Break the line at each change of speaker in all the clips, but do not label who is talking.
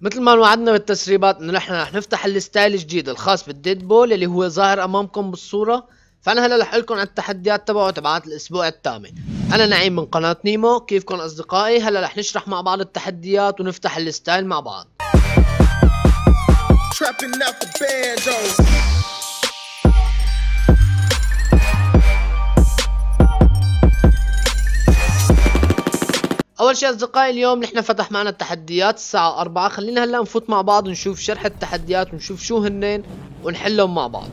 مثل ما وعدنا بالتسريبات إنه نحن رح نفتح ال style الجديد الخاص بالديد بول اللي هو ظاهر أمامكم بالصورة. فأنا هلا رح لكم على التحديات تبعه تبعات الأسبوع الثامن أنا نعيم من قناة نيمو كيفكم أصدقائي؟ هلا رح نشرح مع بعض التحديات ونفتح ال style مع بعض. أول شيء أصدقائي اليوم نحن فتح معنا التحديات الساعة 4 خلينا هلا نفوت مع بعض ونشوف شرح التحديات ونشوف شو هنن ونحلهم مع بعض.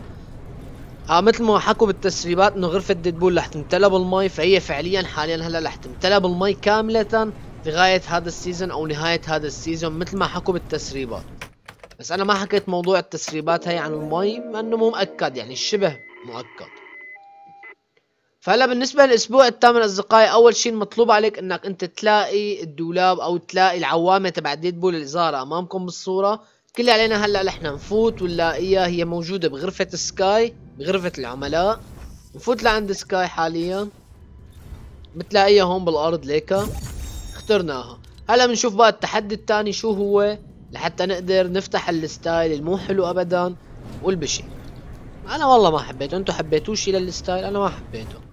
آه مثل ما حكوا بالتسريبات إنه غرفة ديدبول رح تمتلى بالمي فهي فعليا حاليا هلا رح تمتلى بالمي كاملة لغاية هذا ال season أو نهاية هذا ال season مثل ما حكوا بالتسريبات. بس أنا ما حكيت موضوع التسريبات هي عن المي لأنه مو مؤكد يعني شبه مؤكد. فهلا بالنسبة للأسبوع الثامن أصدقائي أول شيء المطلوب عليك إنك أنت تلاقي الدولاب أو تلاقي العوامة تبع ديدبول اللي ظاهرة أمامكم بالصورة. كل علينا هلأ نحن نفوت ونلاقيها هي موجودة بغرفة سكاي بغرفة العملاء. نفوت لعند سكاي حاليا. بتلاقيها هون بالأرض ليكا. اخترناها. هلأ بنشوف بقى التحدي الثاني شو هو لحتى نقدر نفتح ال style المو حلو أبدا والبشي. أنا والله ما حبيته أنتو حبيتوه شي لل style أنا ما حبيته.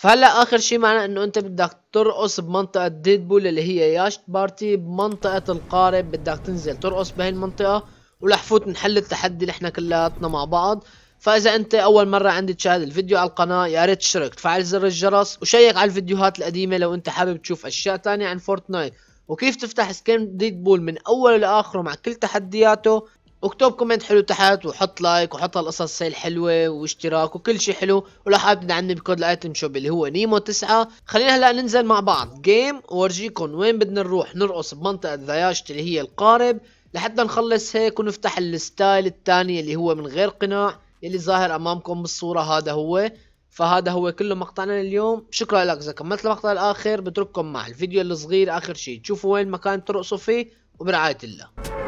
فهلا آخر شيء معنا إنه أنت بدك ترقص بمنطقة Deadpool اللي هي yacht party بمنطقة القارب بدك تنزل ترقص بهي المنطقة ورح فوت نحل التحدي اللي إحنا كلياتنا مع بعض. فإذا أنت أول مرة عندي تشاهد الفيديو على القناة يا ريت تشترك تفعل زر الجرس و check على الفيديوهات القديمة لو أنت حابب تشوف أشياء تانية عن Fortnite وكيف تفتح skin Deadpool من أوله لآخره مع كل تحدياته؟ واكتب comment حلو تحت وحط like وحط القصص الحلوة واشتراك وكل شيء حلو. ولو حابب تدعمني ب code ال item shop اللي هو Nemo 9 خلينا هلأ ننزل مع بعض. game وورجيكم وين بدنا نروح؟ نرقص بمنطقة the yacht اللي هي القارب. لحتى نخلص هيك ونفتح ال style الثاني اللي هو من غير قناع اللي ظاهر أمامكم بالصورة. هذا هو. فهذا هو كله مقطعنا اليوم. شكرا لك إذا كملت المقطع الآخر. بترككم مع الفيديو الصغير آخر شيء تشوفوا وين المكان ترقصوا فيه. وبرعاية الله.